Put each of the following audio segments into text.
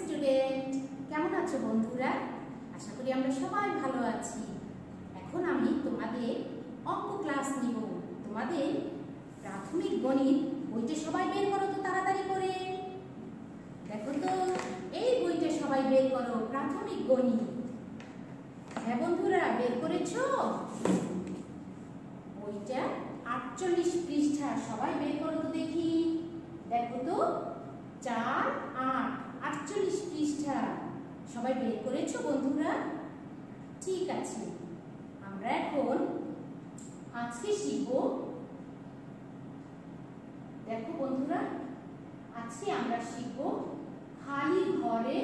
Student কেমন আছো বন্ধুরা? আশা করি আমরা সবাই ভালো আছি। এখন আমি তোমাদের অঙ্ক ক্লাস নিব। তোমাদের প্রাথমিক গণিত বইটা সবাই বের করো তো তাড়াতাড়ি করে। দেখো তো, এই বইটা সবাই বের করো, প্রাথমিক গণিত। হ্যাঁ বন্ধুরা, বের করেছ? বইটা আটচল্লিশ পৃষ্ঠা, সবাই বের করো তো দেখি। দেখো তো, চার, আট। আটচল্লিশ পৃষ্ঠা। সবাই বের করেছ বন্ধুরা? ঠিক আছে। আমরা এখন আজকে শিখব। দেখো বন্ধুরা, আজকে আমরা শিখব খালি ঘরে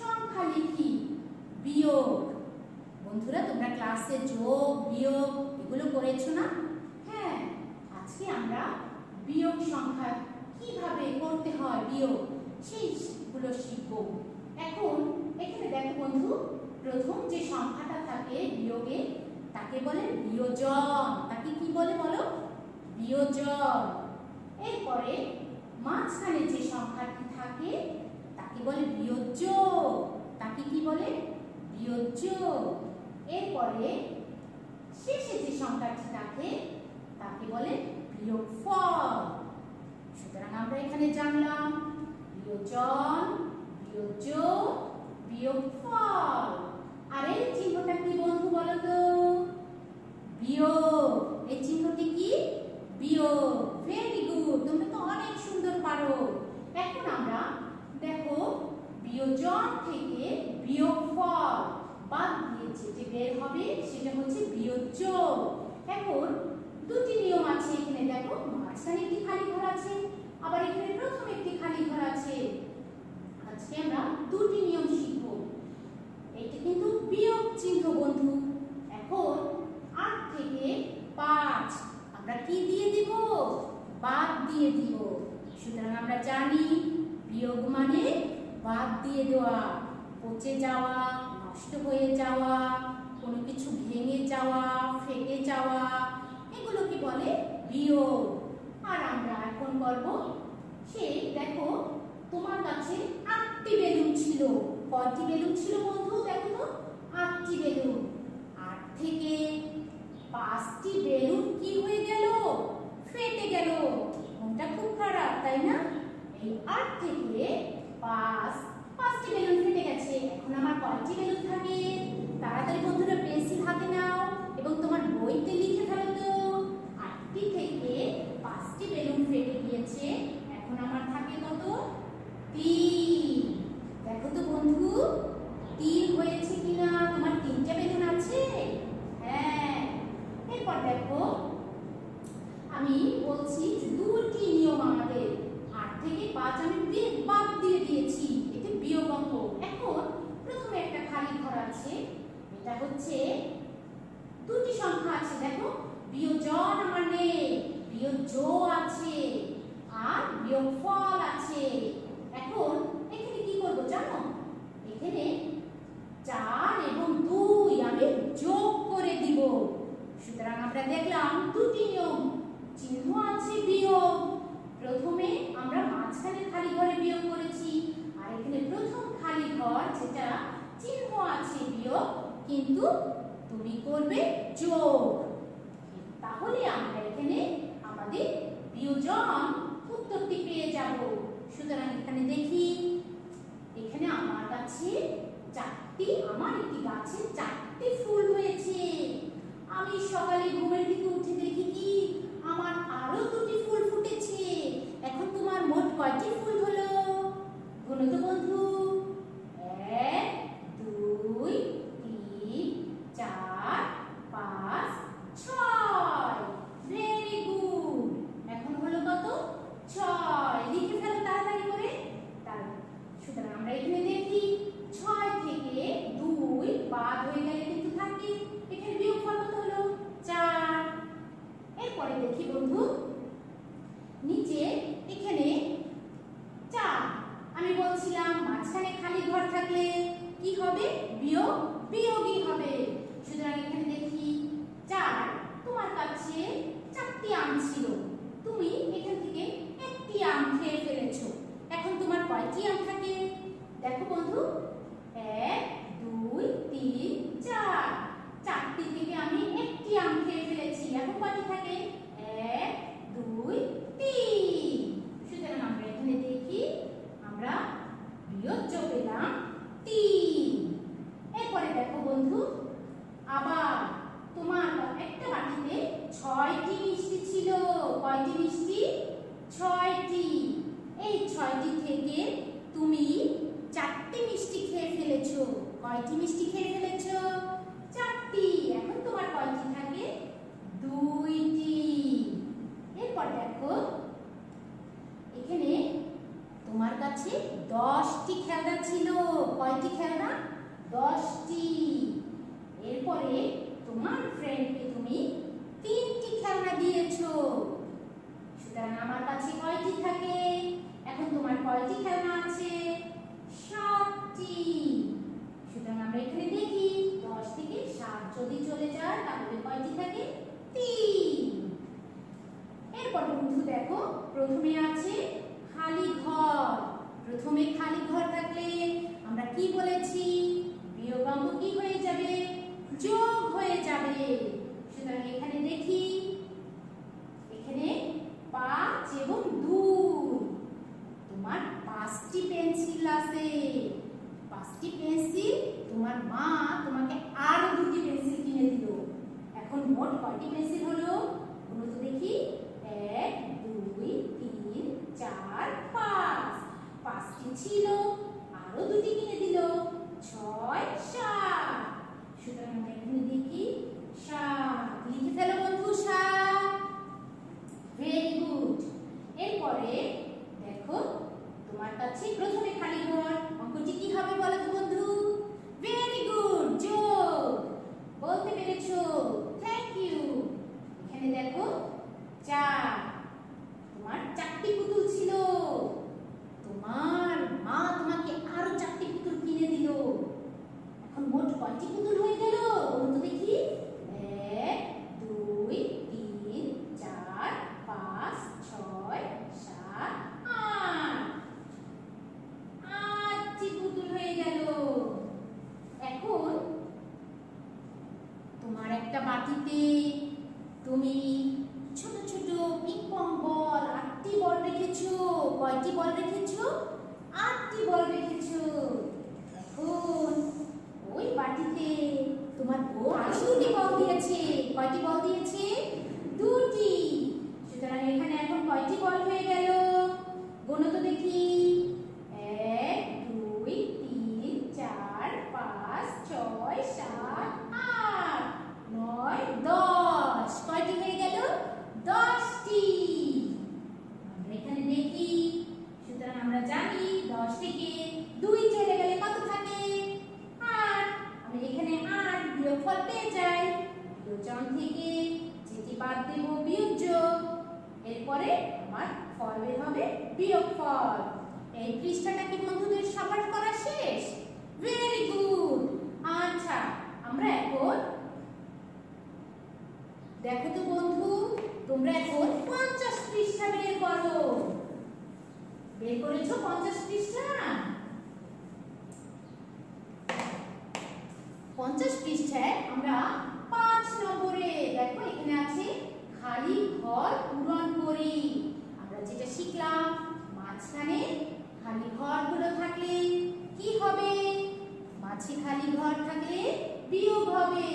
সংখ্যা লিখি, বিয়োগ। বন্ধুরা, তোমরা ক্লাসে যোগ, বিয়োগ, এগুলো করেছ না? হ্যাঁ আজকে আমরা বিয়োগ সংখ্যা কীভাবে করতে হয়, বিয়োগ সেইগুলো শিখব। এখন এখানে দেখো বন্ধু, প্রথম যে সংখ্যাটা থাকে বিয়োগে, তাকে বলে বিয়োজন। তাকে কি বলে বলো? বিয়োজন। এরপরে মাঝখানে যে সংখ্যাটি থাকে, তাকে বলে বিয়োজ্য। তাকে কি বলে? বিয়োজ্য। এরপরে শেষে যে সংখ্যাটি থাকে, তাকে বলে বিয়োগফল। সুতরাং আমরা এখানে জানলাম বিয়োজন বিয়োজ্য বিয়োগফল। আর, এই চিহ্নটা কি বন্ধু বলো তো বিয়োগ। এই চিহ্নটি কি? বিয়োগ। ভেরি গুড তোমরা তো অনেক সুন্দর পারো। এখন আমরা দেখো, বিয়োজন থেকে বিয়োগফল বাদ দিয়েছে। যে বের হবে, সেটা হচ্ছে বিয়োজ্য এখন দুটি নিয়ম আছে এখানে। দেখো, মাঝখানে একটি খালি ঘর আছে আবার এখানে প্রথম একটি খালি ঘর আছে আজকে আমরা দুটি নিয়ম শিখব এটা কিন্তু বিয়োগ চিহ্ন বন্ধু এখন আট থেকে পাঁচ আমরা কি দিয়ে দিব বাদ দিয়ে দিব সুতরাং আমরা জানি বিয়োগ মানে বাদ দিয়ে দেওয়া পচে যাওয়া নষ্ট হয়ে যাওয়া কোনো কিছু ভেঙে যাওয়া ফেটে যাওয়া এগুলোকে বলে বিয়োগ আর আমরা এখন করব সেই দেখো, তোমার কাছে আটটি বেলুন ছিল। কয়টি বেলুন ছিল বন্ধু, দেখো তো? আটটি বেলুন। আট থেকে পাঁচটি বেলুন কি হয়ে গেল? ফেটে গেল। মনটা খুব খারাপ, তাই না? এই আট থেকে পাঁচ, পাঁচটি বেলুন ফেটে গেছে। এখন আমার কয়টি বেলুন থাকে? তাড়াতাড়ি বন্ধুরা পেন্সিল হাতে নাও এবং তোমার বইতে লিখে ফেলো তো। আটটি থেকে পাঁচটি বেলুন গিয়েছে এখন আমার থাকে কত? তিন। দেখো তো বন্ধু, তিন হয়েছে কিনা? তোমার তিনটা বেলুন আছে? হ্যাঁ। এরপর দেখো, আমি বলছি দুটি নিয়ম আমাদের। আট থেকে পাঁচ আমি বাদ দিয়ে দিয়েছি, এতে বিয়োগ অঙ্ক। এখন প্রথমে একটা খালি ঘর আছে, এটা হচ্ছে দুটি সংখ্যা আছে, দেখো। বিয়োজন আমার নেই, বিয়োজ্য আছে। আর বিয়োগফল আছে। এখন এখানে কি করব জানো? এখানে চার এবং দুই আমি যোগ করে দিব। সুতরাং আমরা দেখলাম দুটি নিয়ম। চিহ্ন আছে বিয়োগ। প্রথমে আমরা মাঝখানে খালি ঘরে বিয়োগ করেছি। আর এখানে প্রথম খালি ঘর, যেটা চিহ্ন আছে বিয়োগ, কিন্তু তুমি করবে যোগ। তাহলে আমরা এখানে আমাদের বিয়োজন উত্তরটি পেয়ে যাব। সুতরাং এখানে দেখি, এখানে আমার কাছে চারটি, আমার একটি গাছে চারটি ফুল হয়েছে। আমি সকালে ঘুমের থেকে উঠে দেখি কি আমার আরও দুটি ফুল ফুটেছে এখন তোমার মোট কয়টি ফুল হলো গুণ তো বন্ধু এক দুই তিন চার পাঁচ ছয় ভেরি গুড এখন হলো কত ছয় লিখে ফেলো তাড়াতাড়ি করে তার সুতরাং আমরা এখানে দেখি ছয় থেকে দুই বাদ হয়ে গেলে কিন্তু থাকে এখানে বিয়োগফল কত হলো চার এরপরে দেখি বন্ধু নিচে এখানে চার আমি বলছিলাম মাঝখানে খালি ঘর থাকলে কি হবে বিয়োগ বিয়োগই হবে সুতরাং এখানে দেখি চার তোমার কাছে চারটি আম ছিল তুমি এখান থেকে একটি আম খেয়ে ফেলেছো এখন তোমার কয়টি আম থাকে দেখো কয়টি মিষ্টি? ছয়টি। এই ছয়টি থেকে তুমি চারটি মিষ্টি খেয়ে ফেলেছো। কয়টি মিষ্টি খেয়ে ফেলেছো? চারটি। এখন তোমার কয়টি থাকে? দুইটি। এরপর দেখো, এখানে তোমার কাছে দশটি খেলনা ছিল। কয়টি খেলনা? দশটি। এরপরে তোমার ফ্রেন্ডকে তুমি তিনটি খেলনা দিয়েছ। সুতরাং আমার কাছে কয়টি থাকে, এখন তোমার কয়টি খেলনা আছে? সাতটি সুতরাং আমরা এখানে দেখি, দশ থেকে সাত যদি চলে যায়, তাহলে কয়টি থাকে তিন। এরপর বন্ধু দেখো, প্রথমে আছে খালি ঘর। প্রথমে খালি ঘর থাকলে আমরা কি বলেছি? বিয়োগাঙ্গ কি হয়ে যাবে? যোগ হয়ে যাবে। সুতরাং এখানে দেখি এবং দুই তোমার পাঁচটি পেন্সিল আছে। পাঁচটি পেন্সিল, তোমার মা তোমাকে আরও দুটি পেন্সিল কিনে দিল। এখন মোট কয়টি পেন্সিল হলো? গুলো তো দেখি। এক, দুই, তিন, চার, পাঁচ। পাঁচটি ছিল, আরও দুটি কিনে পৃষ্ঠাটা কি বন্ধুদের সবার করা শেষ? ভেরি গুড আচ্ছা আমরা এখন দেখো তো বন্ধু, তোমরা এখন পঞ্চাশ পৃষ্ঠা বের করো। বের করেছ পঞ্চাশ পৃষ্ঠা? পঞ্চাশ পৃষ্ঠায় আমরা পাঁচ নম্বরে দেখো এখানে আছে খালি ঘর পূরণ করি আমরা যেটা শিখলাম মাঝখানে খালি ঘরগুলো থাকলে কি হবে? মাঝে খালি ঘর থাকলে বিয়োগ হবে।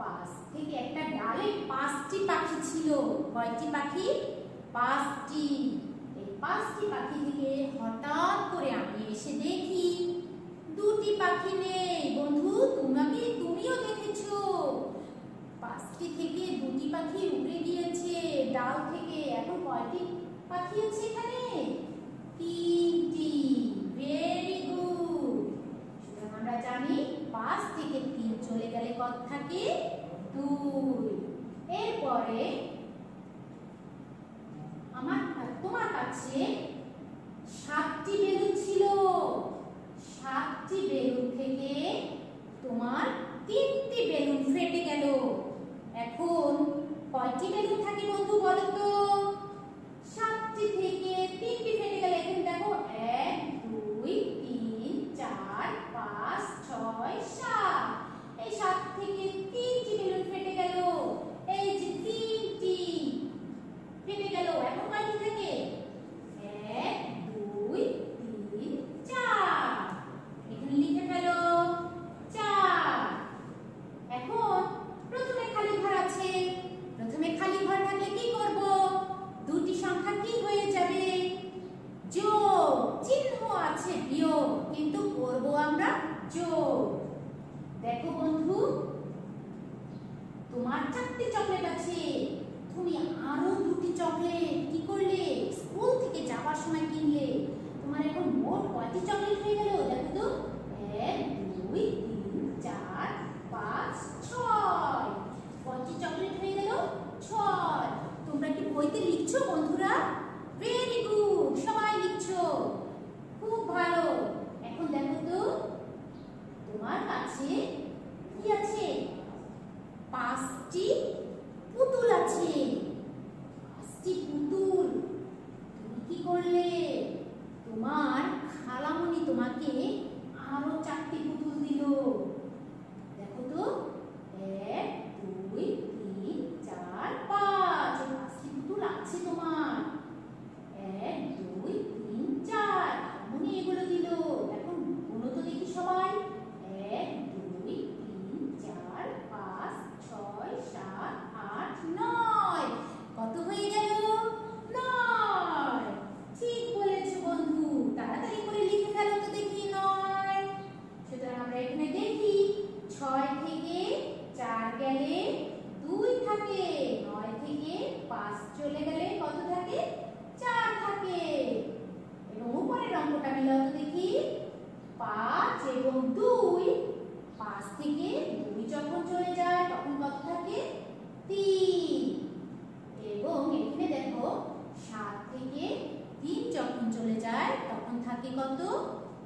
পাঁচ থেকে একটা ডালে পাঁচটি পাখি ছিল। কয়টি পাখি? পাঁচটি। এই পাঁচটি পাখি থেকে হঠাৎ করে আমি এসে দেখি দুটি পাখি নেই। বন্ধু, তোমাকে তুমিও দেখেছ। পাঁচটি থেকে দুটি পাখি উড়ে গিয়েছে। ডাল থেকে এখন কয়টি পাখি আছে এখানে তিনটি ভেরি গুড সুতরাং আমরা জানি পাঁচ থেকে তিন গেলে থাকে দুই। এরপরে আমার তোমার কাছে সাতটি বেলুন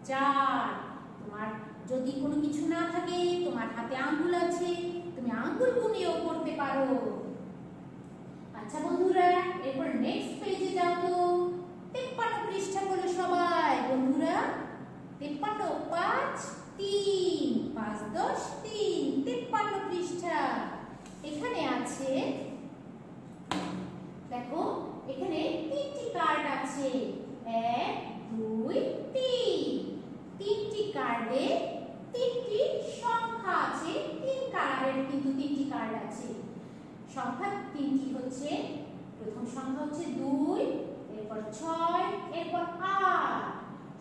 চার। তোমার যদি কোনো কিছু না থাকে, তোমার হাতে আঙ্গুল আছে, তুমি আঙ্গুল গুনিয়েও করতে পারো। আচ্ছা বন্ধুরা, এরপর নেক্সট পেজে যাও তো। তেপ্পান্ন পৃষ্ঠা করো সবাই। বন্ধুরা, তেপ্পান্ন, পাঁচ, তিন, পাঁচ, দশ, তিন, তেপ্পান্ন পৃষ্ঠা। এখানে আছে, দেখো, এখানে তিনটি কার্ড আছে। এক, দুই, তিন। তিনটি কার্ডে তিনটি সংখ্যা আছে। তিন কালারের কিন্তু তিনটি কার্ড আছে। সংখ্যা তিনটি হচ্ছে, প্রথম সংখ্যা হচ্ছে দুই, এরপর ছয়, এরপর আট।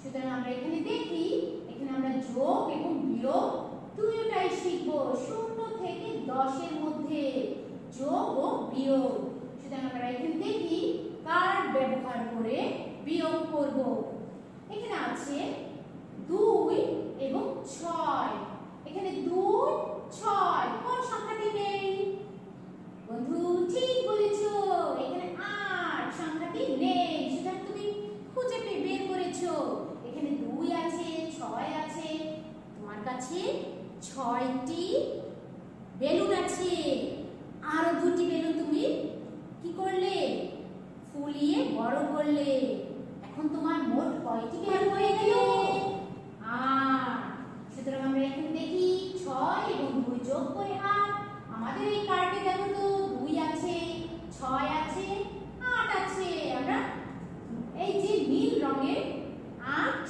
সুতরাং আমরা এখানে দেখি, এখানে আমরা যোগ এবং বিয়োগ দুইটাই শিখব। শূন্য থেকে দশের মধ্যে যোগ ও বিয়োগ। সুতরাং আমরা এখানে দেখি কার্ড ব্যবহার করে বিয়োগ করব। এখানে আছে দুই এবং ছয়। এখানে দুই, ছয়। কোন সংখ্যাটি নেই? বন্ধু, ঠিক বলেছ। এখানে আট সংখ্যাটি নেই। তুমি খুঁজে বের করেছ। এখানে দুই আছে, ছয় আছে। তোমার কাছে ছয়টি বেলুন আছে। আরও দুটি বেলুন তুমি কি করলে? ফুলিয়ে বড় করলে। এখন তোমার মোট কয়টি বেলুন হয়ে গেল আট সুতরাং আমরা এখন দেখি ছয় এবং দুই যোগ করে আট আমাদের এই কার্ডে দেখো তো দুই আছে ছয় আছে আট আছে আমরা এই যে নীল রঙের আট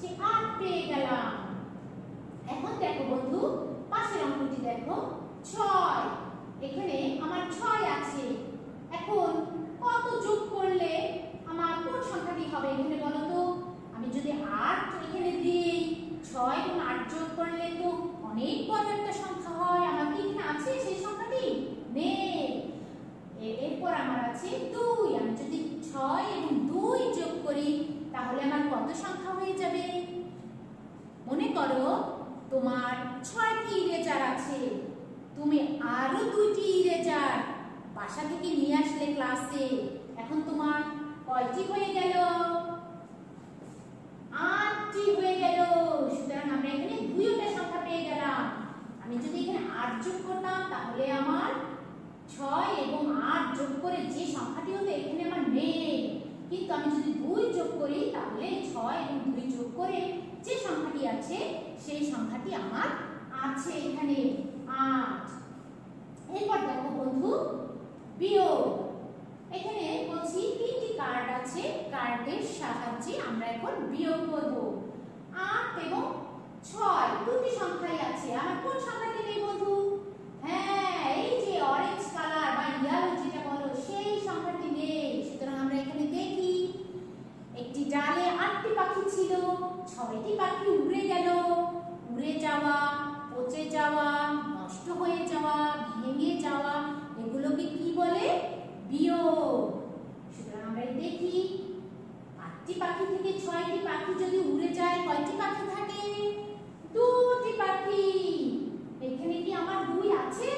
সে আট পেয়ে গেলাম এখন দেখো বন্ধু পাশের অঙ্কটি দেখো ছয় এখানে আমার ছয় আছে এখন কত যোগ করলে আমার কোন সংখ্যাটি হবে এখানে বলো তো আমি যদি আট এখানে দিই ছয় এবং আট যোগ করলে তো অনেক বড় একটা সংখ্যা হয় আমার কি এখানে আছে সেই সংখ্যাটি নেই এ- এরপর আমার আছে দুই আমি যদি ছয় এবং দুই যোগ করি তাহলে আমার কত সংখ্যা হয়ে যাবে মনে করো তোমার ছয়টি ইরেজার আছে। তুমি আরও দুইটি ইরেজার বাসা থেকে নিয়ে আসলে ক্লাসে এখন তোমার কয়টি হয়ে গেল? আটটি হয়ে গেল। সুতরাং আমরা এখানে দুইটা সংখ্যা পেয়ে গেলাম। আমি যদি এখানে আট যোগ করতাম, তাহলে আমার ছয় এবং আট যোগ করে যে সংখ্যাটি হতো, এখানে আমার নেই। কিন্তু আমি যদি দুই যোগ করি, তাহলে ছয় এবং দুই যোগ করে যে সংখ্যাটি আছে সেই সংখ্যাটি আমার আছে এখানে আট। এরপর দেখো বন্ধু, বিয়োগ। এখানে বলছি তিনটি কার্ড আছে কার্ডের সাহায্যে আমরা এখন বিয়োগ করব। আট এবং ছয়, দুটি সংখ্যাই আছে। আমার কোন সংখ্যাটি নেই বন্ধু? হ্যাঁ এই যে অরেঞ্জ কালার বা ইয়েলো যেটা বলো সেই সংখ্যাটি নেই সুতরাং আমরা এখানে দেখি একটি ডালে আটটি পাখি ছিল, ছয়টি পাখি উড়ে গেল। উড়ে যাওয়া, পচে যাওয়া, নষ্ট হয়ে যাওয়া, ভেঙে যাওয়া, এগুলোকে কি বলে? বিয়োগ। দেখি, আটটি পাখি থেকে ছয়টি পাখি যদি উড়ে যায়, কয়টি পাখি থাকে? দুটি পাখি। এখানে কি আমার দুই আছে?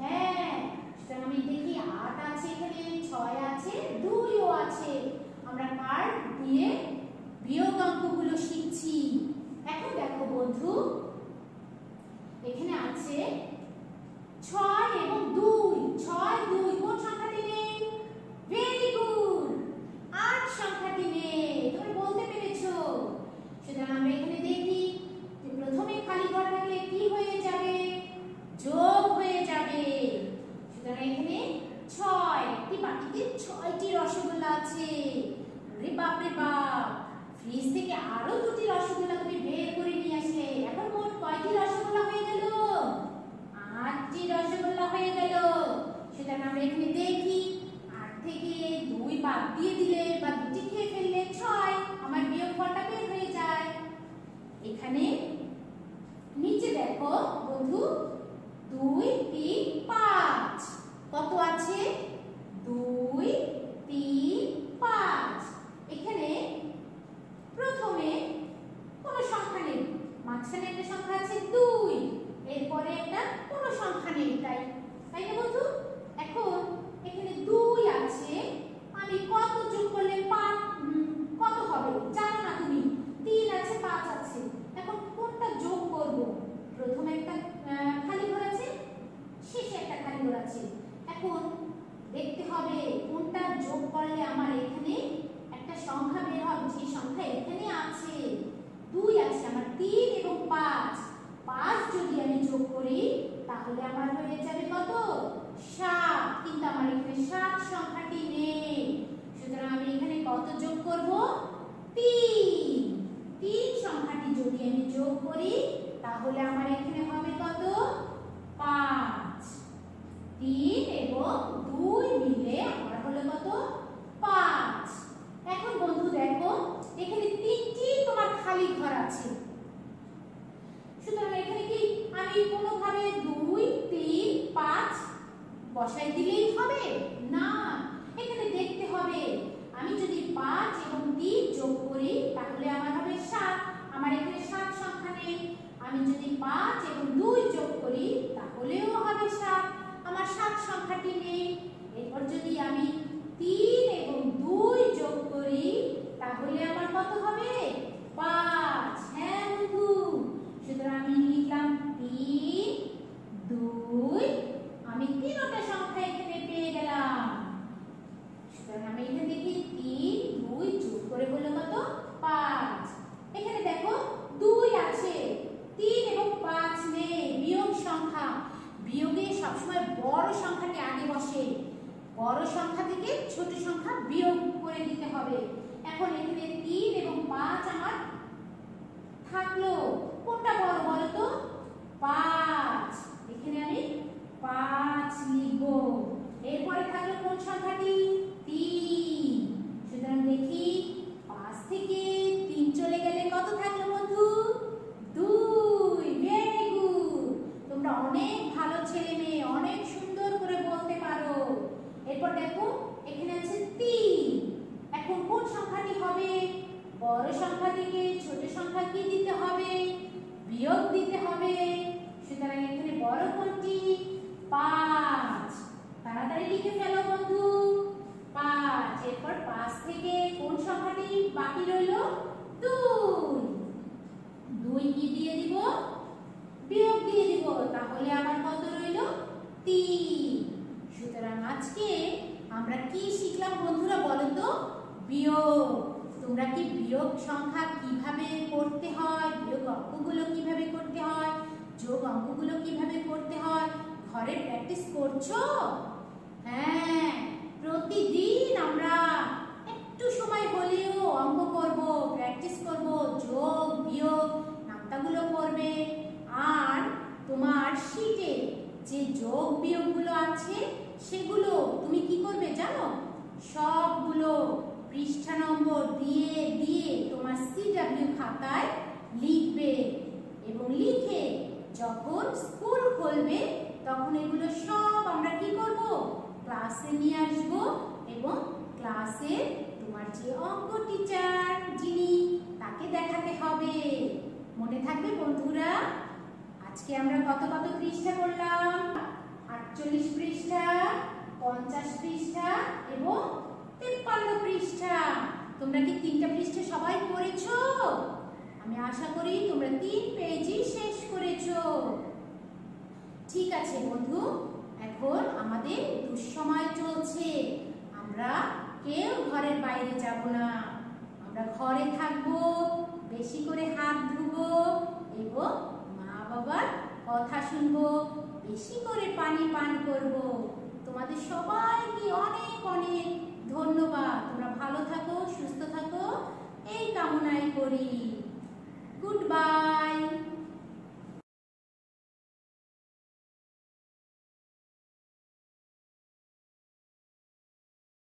হ্যাঁ। সুতরাং আমি দেখি আট আছে এখানে, ছয় আছে, দুইও আছে। আমরা কার দিয়ে বিয়োগ অঙ্কগুলো শিখছি? এখন দেখো বন্ধু। এখানে আছে ছয় এবং দুই। ছয়, দুই কোন সংখ্যাটি নেই। ভেরি গুড আট সংখ্যাটি নেই। তুমি বলতে পেরেছ সুতরাং আমরা এখানে দেখি যে প্রথমে খালি ঘর থাকলে কি হয়ে যাবে যোগ হয়ে যাবে সুতরাং এখানে ছয় একটি বাটিতে ছয়টি রসগোল্লা আছে রে বাপ রে বাপ ফ্রিজ থেকে আরও দুটি রসগোল্লা তুমি বের করে নিয়ে আসলে এখন মোট কয়টি রসগোল্লা হয়ে গেল আটটি রসগোল্লা হয়ে গেল সেটা আমরা এখানে দেখি আট থেকে দুই বাদ দিয়ে দিলে বা দুটি খেয়ে ফেললে ছয় আমার বিয়োগ ফলটা বের হয়ে যায় এখানে নিচে দেখো বন্ধু দুই তিন পাঁচ কত আছে দুই তিন পাঁচ এখানে প্রথমে কোনো সংখ্যা নেই মাঝখানে একটা সংখ্যা আছে দুই এরপরে একটা কোনো সংখ্যা নেই তাই তাই না বন্ধু এখন এখানে দুই আছে আমি কত যোগ করলে পাঁচ উম, কত হবে জানো না তুমি তিন আছে পাঁচ আছে এখন কোনটা যোগ করব প্রথমে একটা আহ, খালি ঘর আছে শেষে একটা খালি ঘর আছে এখন দেখতে হবে কোনটা যোগ করলে আমার এখানে একটা সংখ্যা বের হবে যে সংখ্যা এখানে আছে দুই আছে আমার তিন এবং পাঁচ পাঁচ যদি আমি যোগ করি তাহলে আমার হয়ে যাবে কত? সাত। কিন্তু আমার এখানে সাত সংখ্যাটি নেই। সুতরাং আমি এখানে কত যোগ করব? তিন। তিন সংখ্যাটি যদি আমি যোগ করি, তাহলে আমার এখানে হবে কত? পাঁচ। তিন এবং দুই মিলে আমার হলো কত? পাঁচ। এখন বন্ধু দেখো, এখানে তিনটি তোমার খালি ঘর আছে। সুতরাং এখানে কি? আমি কোনোভাবে দুই, তিন, পাঁচ বসাই দিলেই হবে? না। এখানে দেখতে হবে, আমি যদি পাঁচ এবং তিন যোগ করি, তাহলে আমার হবে সাত। আমার এখানে সাত সংখ্যা নেই। আমি যদি পাঁচ এবং দুই যোগ করি, তাহলেও হবে সাত। আমার সাত সংখ্যাটি নেই। এরপর যদি আমি তিন এবং দুই যোগ করি, তাহলে আমার কত হবে? পাঁচ হ্যাঁ বন্ধু সুতরাং আমি লিখলাম তিন, দুই, আমি তিনটা সংখ্যা এখানে পেয়ে গেলাম। সুতরাং আমি এখানে দেখি তিন, দুই যোগ করে হলো কত? পাঁচ। এখানে দেখো দুই আছে। তিন এবং পাঁচ নেই। বিয়োগ সংখ্যা। বিয়োগে সবসময় বড় সংখ্যাটি আগে বসে। বড় সংখ্যা থেকে ছোট সংখ্যা বিয়োগ করে দিতে হবে। এখন এখানে তিন এবং পাঁচ আমার থাকল? কোনটা বড় বলো তো? পাঁচ। এখানে আমি পাঁচ লিখব। এরপরে থাকল কোন সংখ্যাটি? তিন। সুতরাং দেখি, পাঁচ থেকে তিন চলে গেলে কত থাকল বন্ধু? দুই। ভেরি গুড তোমরা অনেক ভালো ছেলে মেয়ে, অনেক সুন্দর করে বলতে পারো। এরপর দেখো, এখানে আছে তিন। এখন কোন সংখ্যাটি হবে? বড় সংখ্যা থেকে ছোট সংখ্যা কি দিতে হবে? বিয়োগ দিতে হবে। সুতরাং এখানে বড় কোনটি পাঁচ। তাড়াতাড়ি লিখে ফেলো বন্ধু। পাঁচ। এরপর পাঁচ থেকে কোন সংখ্যাটি বাকি রইল? দুই। দুই কি দিয়ে দিব? বিয়োগ দিয়ে দিব। তাহলে আমার কত রইল? তিন। সুতরাং আজকে আমরা কি শিখলাম বন্ধুরা বলো তো বিয়োগ। তোমরা কি বিয়োগ সংখ্যা কীভাবে করতে হয়? বিয়োগ অঙ্কগুলো কীভাবে করতে হয়? যোগ অঙ্কগুলো কীভাবে করতে হয়? ঘরে প্র্যাকটিস করছ? হ্যাঁ প্রতিদিন আমরা একটু সময় হলেও অঙ্ক করব প্র্যাকটিস করব, যোগ, বিয়োগ, নামতাগুলো করবে। আর তোমার শীটে যে যোগ, বিয়োগগুলো আছে, সেগুলো তুমি কি করবে জানো? সবগুলো পৃষ্ঠা নম্বর দিয়ে দিয়ে তোমার সিডাব্লিউ খাতায় লিখবে এবং লিখে যখন স্কুল খুলবে, তখন এগুলো সব আমরা কি করব? ক্লাসে নিয়ে আসব এবং ক্লাসে তোমার যে অঙ্ক টিচার যিনি, তাকে দেখাতে হবে। মনে থাকবে বন্ধুরা, আজকে আমরা কত কত পৃষ্ঠা করলাম? আটচল্লিশ পৃষ্ঠা, পঞ্চাশ পৃষ্ঠা এবং তিপ্পান্ন পৃষ্ঠা। তোমরা কি তিনটা পৃষ্ঠা সবাই করেছ? আমি আশা করি তোমরা তিন পেজই শেষ করেছ। ঠিক আছে বন্ধু, এখন আমাদের দুঃসময় চলছে। আমরা কেউ ঘরের বাইরে যাব না। আমরা ঘরে থাকব, বেশি করে হাত ধুবো এবং মা বাবার কথা শুনব, বেশি করে পানি পান করব। তোমাদের সবাইকে অনেক অনেক ধন্যবাদ। তোমরা ভালো থাকো সুস্থ থাকো। এই কামনাই করি। Good bye